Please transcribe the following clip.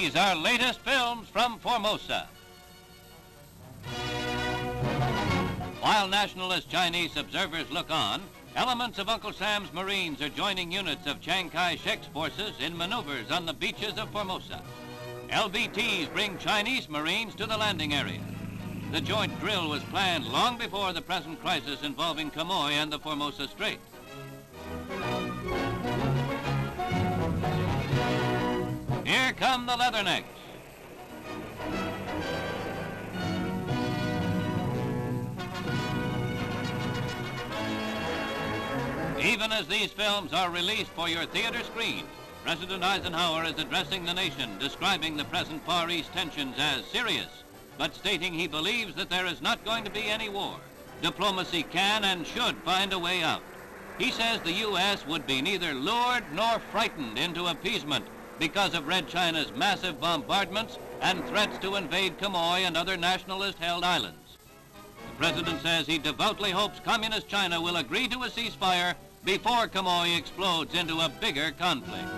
These are latest films from Formosa. While nationalist Chinese observers look on, elements of Uncle Sam's Marines are joining units of Chiang Kai-shek's forces in maneuvers on the beaches of Formosa. LVTs bring Chinese Marines to the landing area. The joint drill was planned long before the present crisis involving Quemoy and the Formosa Strait. Here come the Leathernecks. Even as these films are released for your theater screen, President Eisenhower is addressing the nation, describing the present Far East tensions as serious, but stating he believes that there is not going to be any war. Diplomacy can and should find a way out. He says the U.S. would be neither lured nor frightened into appeasement because of Red China's massive bombardments and threats to invade Quemoy and other nationalist-held islands. The president says he devoutly hopes Communist China will agree to a ceasefire before Quemoy explodes into a bigger conflict.